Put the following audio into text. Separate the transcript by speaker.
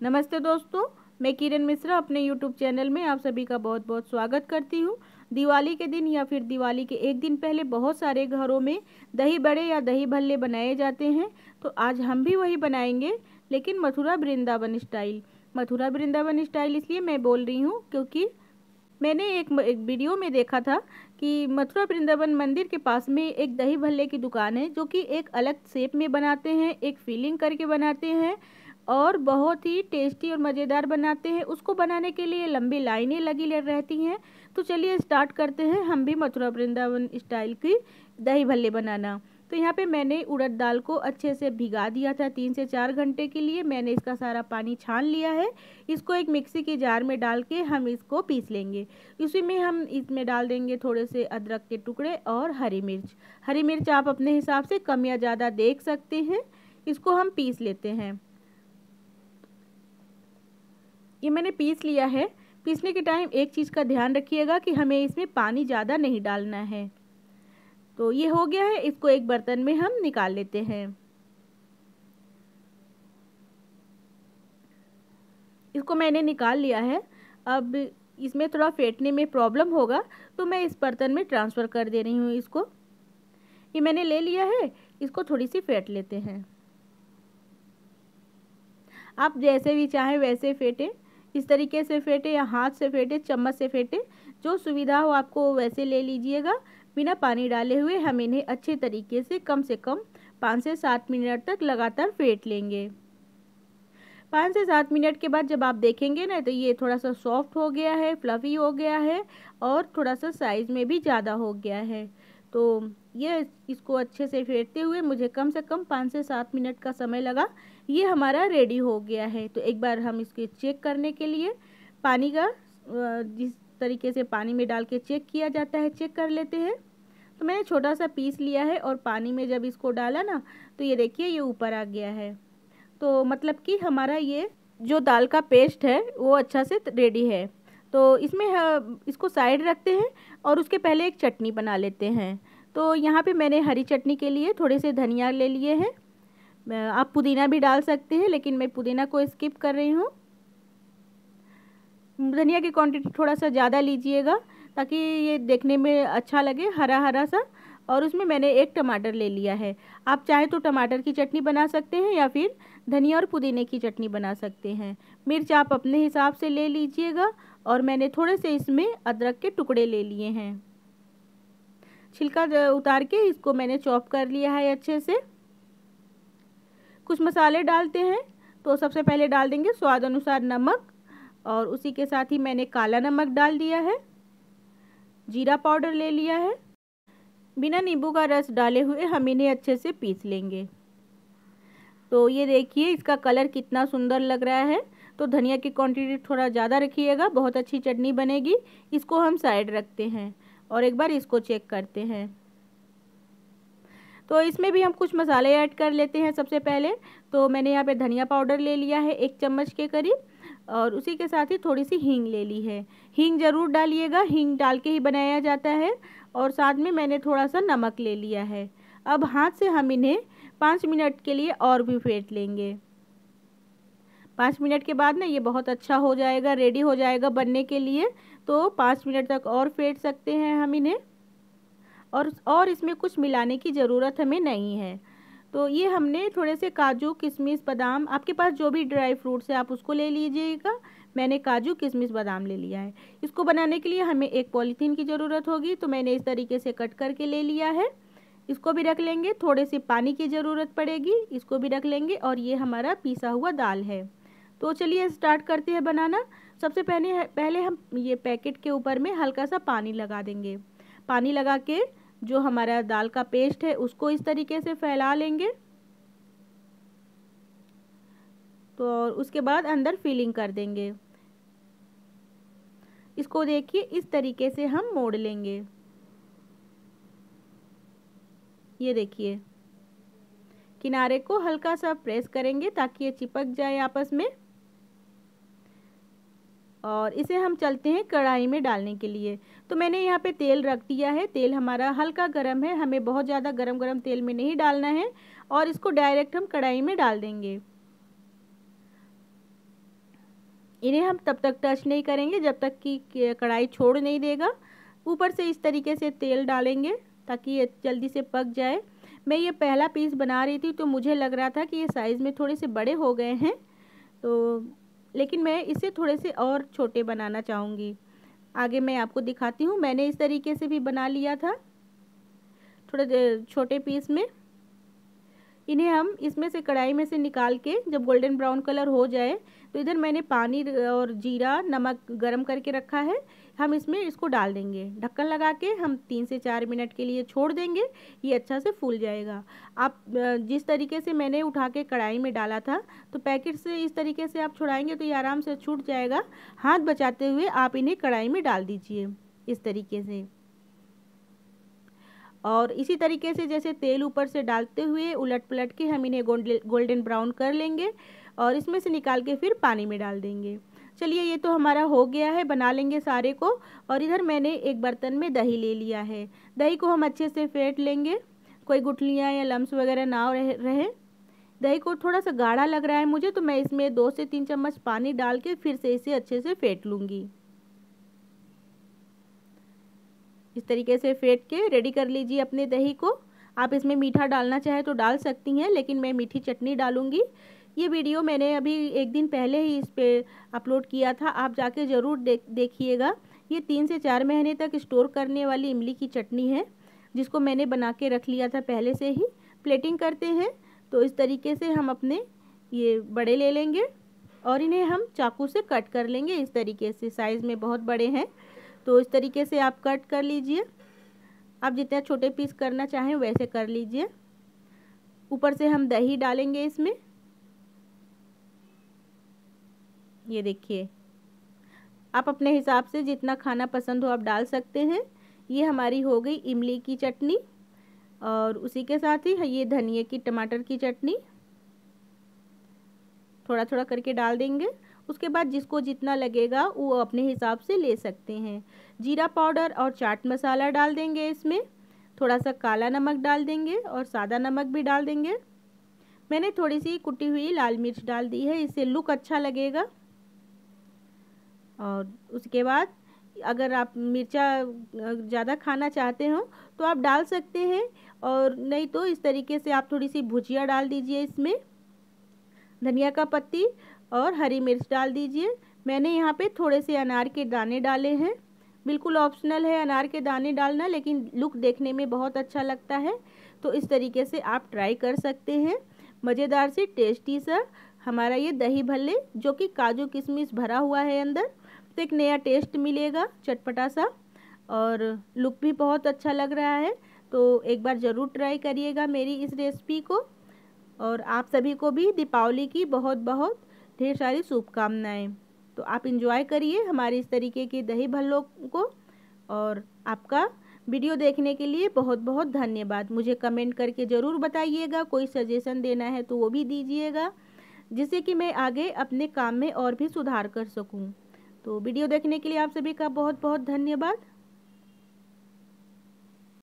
Speaker 1: नमस्ते दोस्तों मैं किरण मिश्रा अपने यूट्यूब चैनल में आप सभी का बहुत बहुत स्वागत करती हूँ। दिवाली के दिन या फिर दिवाली के एक दिन पहले बहुत सारे घरों में दही बड़े या दही भल्ले बनाए जाते हैं। तो आज हम भी वही बनाएँगे लेकिन मथुरा वृंदावन स्टाइल। मथुरा वृंदावन स्टाइल इसलिए मैं बोल रही हूँ क्योंकि मैंने एक, एक वीडियो में देखा था कि मथुरा वृंदावन मंदिर के पास में एक दही भल्ले की दुकान है जो कि एक अलग शेप में बनाते हैं एक फीलिंग करके बनाते हैं। और बहुत ही टेस्टी और मज़ेदार बनाते हैं। उसको बनाने के लिए लंबी लाइनें लगी रहती हैं। तो चलिए स्टार्ट करते हैं हम भी मथुरा वृंदावन स्टाइल की दही भल्ले बनाना। तो यहाँ पे मैंने उड़द दाल को अच्छे से भिगा दिया था तीन से चार घंटे के लिए। मैंने इसका सारा पानी छान लिया है। इसको एक मिक्सी के जार में डाल के हम इसको पीस लेंगे। इसी में हम इसमें डाल देंगे थोड़े से अदरक के टुकड़े और हरी मिर्च। हरी मिर्च आप अपने हिसाब से कम या ज़्यादा देख सकते हैं। इसको हम पीस लेते हैं। ये मैंने पीस लिया है। पीसने के टाइम एक चीज़ का ध्यान रखिएगा कि हमें इसमें पानी ज़्यादा नहीं डालना है। तो ये हो गया है, इसको एक बर्तन में हम निकाल लेते हैं। इसको मैंने निकाल लिया है। अब इसमें थोड़ा फेंटने में प्रॉब्लम होगा तो मैं इस बर्तन में ट्रांसफ़र कर दे रही हूँ इसको। ये मैंने ले लिया है, इसको थोड़ी सी फेंट लेते हैं। आप जैसे भी चाहें वैसे फेंटें। इस तरीके से फेंटे या हाथ से फेंटे, चम्मच से फेंटे, जो सुविधा हो आपको वैसे ले लीजिएगा। बिना पानी डाले हुए हम इन्हें अच्छे तरीके से कम से कम पाँच से सात मिनट तक लगातार फेंट लेंगे। पाँच से सात मिनट के बाद जब आप देखेंगे ना तो ये थोड़ा सा सॉफ्ट हो गया है, फ्लफ़ी हो गया है और थोड़ा सा साइज़ में भी ज़्यादा हो गया है। तो ये इसको अच्छे से फेरते हुए मुझे कम से कम पाँच से सात मिनट का समय लगा। ये हमारा रेडी हो गया है। तो एक बार हम इसके चेक करने के लिए पानी का जिस तरीके से पानी में डाल के चेक किया जाता है, चेक कर लेते हैं। तो मैंने छोटा सा पीस लिया है और पानी में जब इसको डाला ना तो ये देखिए, ये ऊपर आ गया है। तो मतलब कि हमारा ये जो दाल का पेस्ट है, वो अच्छा से रेडी है। तो इसमें इसको साइड रखते हैं और उसके पहले एक चटनी बना लेते हैं। तो यहाँ पे मैंने हरी चटनी के लिए थोड़े से धनिया ले लिए हैं। आप पुदीना भी डाल सकते हैं, लेकिन मैं पुदीना को स्किप कर रही हूँ। धनिया की क्वांटिटी थोड़ा सा ज़्यादा लीजिएगा, ताकि ये देखने में अच्छा लगे हरा हरा सा। और उसमें मैंने एक टमाटर ले लिया है। आप चाहे तो टमाटर की चटनी बना सकते हैं, या फिर धनिया और पुदीने की चटनी बना सकते हैं। मिर्च आप अपने हिसाब से ले लीजिएगा और मैंने थोड़े से इसमें अदरक के टुकड़े ले लिए हैं। छिलका उतार के इसको मैंने चॉप कर लिया है अच्छे से। कुछ मसाले डालते हैं तो सबसे पहले डाल देंगे स्वाद अनुसार नमक, और उसी के साथ ही मैंने काला नमक डाल दिया है। जीरा पाउडर ले लिया है। बिना नींबू का रस डाले हुए हम इन्हें अच्छे से पीस लेंगे। तो ये देखिए, इसका कलर कितना सुंदर लग रहा है। तो धनिया की क्वांटिटी थोड़ा ज़्यादा रखिएगा, बहुत अच्छी चटनी बनेगी। इसको हम साइड रखते हैं और एक बार इसको चेक करते हैं। तो इसमें भी हम कुछ मसाले ऐड कर लेते हैं सबसे पहले। तो मैंने यहाँ पे धनिया पाउडर ले लिया है एक चम्मच के करीब और उसी के साथ ही थोड़ी सी हींग ले ली है। हींग ज़रूर डालिएगा, हींग डाल के ही बनाया जाता है और साथ में मैंने थोड़ा सा नमक ले लिया है। अब हाथ से हम इन्हें पाँच मिनट के लिए और भी फेंट लेंगे। पाँच मिनट के बाद ना ये बहुत अच्छा हो जाएगा, रेडी हो जाएगा बनने के लिए। तो पाँच मिनट तक और फेंट सकते हैं हम इन्हें। और और इसमें कुछ मिलाने की ज़रूरत हमें नहीं है। तो ये हमने थोड़े से काजू, किशमिश, बादाम, आपके पास जो भी ड्राई फ्रूट्स है, आप उसको ले लीजिएगा। मैंने काजू, किशमिश, बादाम ले लिया है। इसको बनाने के लिए हमें एक पॉलीथीन की ज़रूरत होगी तो मैंने इस तरीके से कट करके ले लिया है। इसको भी रख लेंगे, थोड़े से पानी की ज़रूरत पड़ेगी, इसको भी रख लेंगे और ये हमारा पीसा हुआ दाल है। तो चलिए स्टार्ट करते हैं बनाना। सबसे पहले पहले हम ये पैकेट के ऊपर में हल्का सा पानी लगा देंगे। पानी लगा के जो हमारा दाल का पेस्ट है, उसको इस तरीके से फैला लेंगे। तो और उसके बाद अंदर फिलिंग कर देंगे। इसको देखिए, इस तरीके से हम मोड़ लेंगे। ये देखिए। किनारे को हल्का सा प्रेस करेंगे ताकि ये चिपक जाए आपस में। और इसे हम चलते हैं कढ़ाई में डालने के लिए। तो मैंने यहाँ पे तेल रख दिया है। तेल हमारा हल्का गर्म है। हमें बहुत ज़्यादा गरम गरम तेल में नहीं डालना है। और इसको डायरेक्ट हम कढ़ाई में डाल देंगे। इन्हें हम तब तक टच नहीं करेंगे जब तक कि, कढ़ाई छोड़ नहीं देगा। ऊपर से इस तरीके से तेल डालेंगे। ताकि ये जल्दी से पक जाए। मैं ये पहला पीस बना रही थी तो मुझे लग रहा था कि ये साइज़ में थोड़े से बड़े हो गए हैं। तो लेकिन मैं इसे थोड़े से और छोटे बनाना चाहूँगी। आगे मैं आपको दिखाती हूँ, मैंने इस तरीके से भी बना लिया था। थोड़े छोटे पीस में। इन्हें हम इसमें से कढ़ाई में से निकाल के जब गोल्डन ब्राउन कलर हो जाए तो इधर मैंने पानी और जीरा, नमक गरम करके रखा है। हम इसमें इसको डाल देंगे। ढक्कन लगा के हम तीन से चार मिनट के लिए छोड़ देंगे। ये अच्छा से फूल जाएगा। आप जिस तरीके से मैंने उठा के कढ़ाई में डाला था तो पैकेट से इस तरीके से आप छुड़ाएँगे तो ये आराम से छूट जाएगा। हाथ बचाते हुए आप इन्हें कढ़ाई में डाल दीजिए, इस तरीके से। और इसी तरीके से जैसे तेल ऊपर से डालते हुए उलट पलट के हम इन्हें गोल्डन ब्राउन कर लेंगे और इसमें से निकाल के फिर पानी में डाल देंगे। चलिए ये तो हमारा हो गया है बना लेंगे सारे को और इधर मैंने एक बर्तन में दही ले लिया है। दही को हम अच्छे से फेंट लेंगे कोई गुठलियाँ या लम्स वगैरह ना रहे, दही को थोड़ा सा गाढ़ा लग रहा है मुझे तो मैं इसमें दो से तीन चम्मच पानी डाल के फिर से इसे अच्छे से फेंट लूँगी। इस तरीके से फेंट के रेडी कर लीजिए अपने दही को। आप इसमें मीठा डालना चाहे तो डाल सकती हैं, लेकिन मैं मीठी चटनी डालूँगी। ये वीडियो मैंने अभी एक दिन पहले ही इस पर अपलोड किया था, आप जाके ज़रूर देख, देखिएगा। ये तीन से चार महीने तक स्टोर करने वाली इमली की चटनी है, जिसको मैंने बना के रख लिया था पहले से ही। प्लेटिंग करते हैं तो इस तरीके से हम अपने ये बड़े ले लेंगे और इन्हें हम चाकू से कट कर लेंगे। इस तरीके से साइज़ में बहुत बड़े हैं। तो इस तरीके से आप कट कर लीजिए। आप जितने छोटे पीस करना चाहें वैसे कर लीजिए। ऊपर से हम दही डालेंगे इसमें। ये देखिए, आप अपने हिसाब से जितना खाना पसंद हो आप डाल सकते हैं। ये हमारी हो गई इमली की चटनी और उसी के साथ ही ये धनिए की टमाटर की चटनी। थोड़ा थोड़ा करके डाल देंगे। उसके बाद जिसको जितना लगेगा, वो अपने हिसाब से ले सकते हैं। जीरा पाउडर और चाट मसाला डाल देंगे इसमें। थोड़ा सा काला नमक डाल देंगे और सादा नमक भी डाल देंगे। मैंने थोड़ी सी कुटी हुई लाल मिर्च डाल दी है, इससे लुक अच्छा लगेगा। और उसके बाद अगर आप मिर्चा ज़्यादा खाना चाहते हो तो आप डाल सकते हैं। और नहीं तो इस तरीके से आप थोड़ी सी भुजिया डाल दीजिए इसमें। धनिया का पत्ती और हरी मिर्च डाल दीजिए। मैंने यहाँ पे थोड़े से अनार के दाने डाले हैं। बिल्कुल ऑप्शनल है अनार के दाने डालना, लेकिन लुक देखने में बहुत अच्छा लगता है। तो इस तरीके से आप ट्राई कर सकते हैं। मज़ेदार से टेस्टी सा हमारा ये दही भल्ले, जो कि काजू किशमिश भरा हुआ है अंदर। तो एक नया टेस्ट मिलेगा, चटपटा सा। और लुक भी बहुत अच्छा लग रहा है। तो एक बार ज़रूर ट्राई करिएगा मेरी इस रेसिपी को। और आप सभी को भी दीपावली की बहुत बहुत ढेर सारी शुभकामनाएँ। तो आप इंजॉय करिए हमारे इस तरीके के दही भल्लों को और आपका वीडियो देखने के लिए बहुत बहुत धन्यवाद। मुझे कमेंट करके ज़रूर बताइएगा, कोई सजेशन देना है तो वो भी दीजिएगा, जिससे कि मैं आगे अपने काम में और भी सुधार कर सकूँ। तो वीडियो देखने के लिए आप सभी का बहुत बहुत धन्यवाद।